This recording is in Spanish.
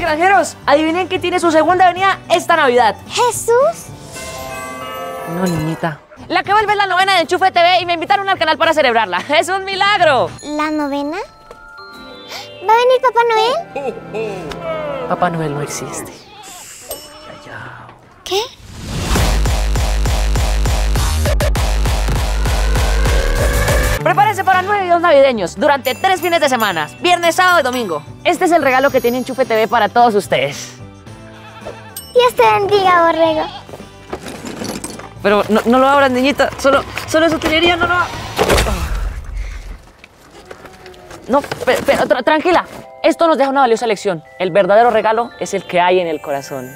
granjeros, adivinen qué tiene su segunda venida esta Navidad. ¿Jesús? No, niñita. La que vuelve es la novena de Enchufe TV y me invitaron al canal para celebrarla. ¡Es un milagro! ¿La novena? ¿Va a venir Papá Noel? Papá Noel no existe. Prepárense para nueve videos navideños durante tres fines de semana, viernes, sábado y domingo. Este es el regalo que tiene Enchufe TV para todos ustedes. Dios te bendiga, borrego. Pero no, no lo abran, niñita. Solo, solo es utilería, no lo ab- No, pero, pero, tra- tranquila. Esto nos deja una valiosa lección. El verdadero regalo es el que hay en el corazón.